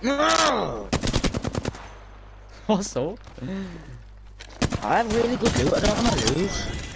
No! What's up? I have really good loot. I don't want to lose.